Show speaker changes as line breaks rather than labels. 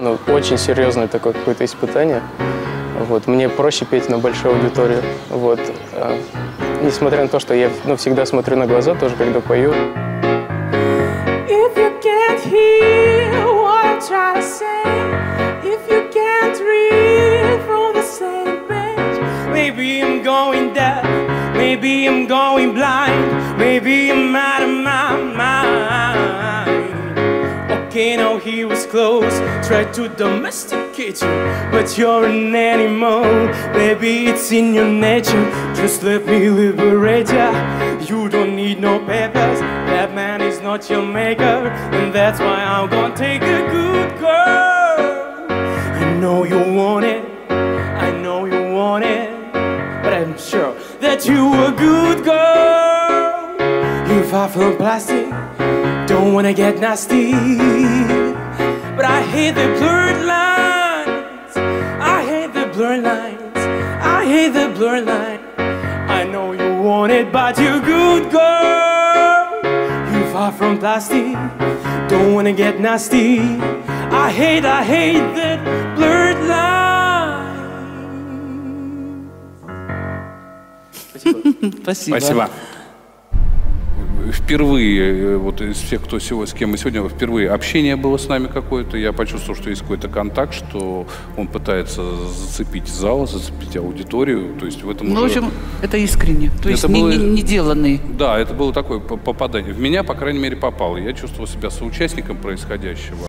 Ну, очень серьезное такое какое-то испытание. Вот. Мне проще петь на большую аудиторию. Вот. А, несмотря на то, что я ну, всегда смотрю на глаза, тоже когда пою.
Maybe I'm going blind, maybe I'm out of Okay, now he was close, tried to domesticate you, but you're an animal. Maybe it's in your nature, just let me liberate ya. You don't need no papers, that man is not your maker, and that's why I'm gonna take a good girl. I know you want it, I know you want it, but I'm sure that you a good girl. You're far from plastic, don't wanna get nasty, but I hate the blurred lines. I hate the blurred lines. I hate the blurred line. I know you want it, but you good girl. You far from plastic, don't wanna get nasty. I hate, I hate that blurred line.
Спасибо.
Спасибо. Впервые, э, вот из всех, кто сегодня, с кем мы сегодня, впервые общение было с нами какое-то. Я почувствовал, что есть какой-то контакт, что он пытается зацепить зал, зацепить аудиторию. То есть в этом
Ну, в
уже-
общем, это искренне. То
Это
есть не,
было-
не, не деланный.
Да, это было такое по- попадание. В меня, по крайней мере, попало. Я чувствовал себя соучастником происходящего.